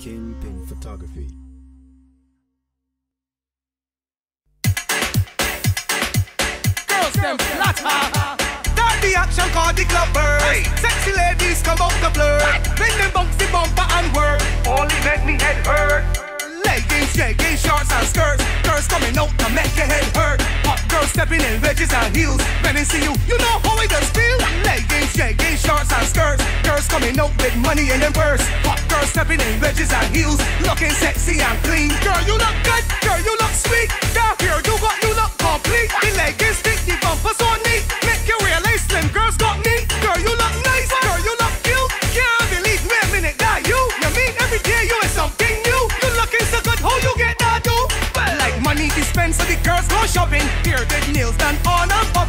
Kingpin Photography. Girls them flatter. Start the action called the clubbers. Sexy ladies come out the blur. Make them bounce the bumper and work. Only make me head hurt. Leggings, jeggings, shorts and skirts. Girls coming out to make your head hurt. Hot girls stepping in wedges and heels. When they see you, you know how it does feel. Leggings, coming out with money in them purse. Hot girls stepping in wedges and heels. Looking sexy and clean. Girl, you look good. Girl, you look sweet. Down here, you got you look complete. The leggings thick, the bumper so neat. Make you realize slim girls got me. Girl, you look nice. Girl, you look cute. Can't believe me a minute that you. You mean every day you is something new. You looking so good, how you get that do? Well, like money dispenser, the girls go shopping. Here the nails done on and popping.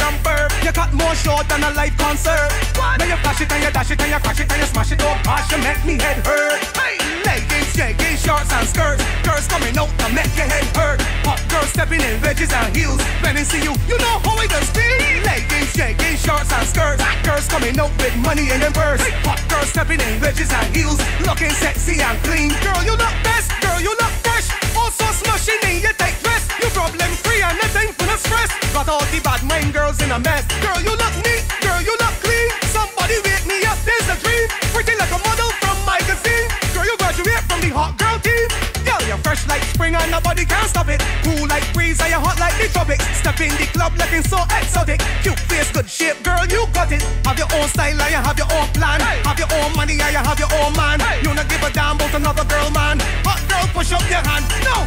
You sexy from. You cut more short than a live concert. Now you flash it and you dash it and you crash it and you smash it. Oh gosh, you make me head hurt. Hey, leggings, jeggings, shorts and skirts. Girls coming out to make your head hurt. Hot girls stepping in wedges and heels. When they see you, you know how it does feel. Leggings, jeggings, shorts and skirts. Girls coming out with money in them purse. Hot girls stepping in wedges and heels. Looking sexy and clean. Girl, you look in a mess. Girl, you look neat. Girl, you look clean. Somebody wake me up. There's a dream. Pretty like a model from magazine. Girl, you graduate from the hot girl team. Girl, you're fresh like spring and nobody can stop it. Cool like breeze and you're hot like the tropics. Step in the club looking so exotic. Cute face, good shape, girl, you got it. Have your own style and you have your own plan. Have your own money and you have your own man. You not give a damn about another girl, man. Hot girl, push up your hand. No,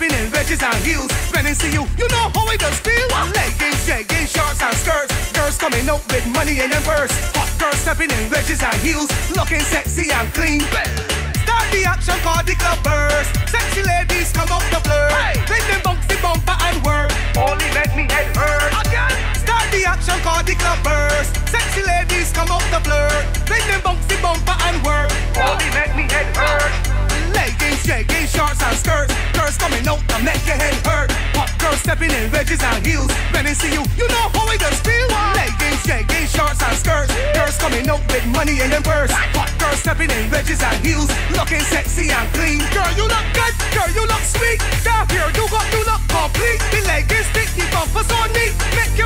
stepping in wedges and heels. When they see you, you know how it does feel. Leggings, jeggings, shorts and skirts. Girls coming out with money in them purse. Hot girls stepping in wedges and heels. Looking sexy and clean. Start the action called the clubbers. Sexy ladies come out the blur. Make them bounce the bumper and work. Only make me head hurt. Again. Start the action called the clubbers. Sexy ladies come out the blur. Make them bounce the bumper and work. Only make me head hurt. Leggings, jeggings, Stepping in wedges and heels. When they see you, you know how it does feel. Leggings, jeggings, shorts and skirts. Girls coming out with money in them purse. Hot girls stepping in wedges and heels. Looking sexy and clean. Girl, you look good. Girl, you look sweet. Down here, you got you look complete. The leggings thick, the bumper so neat. Make you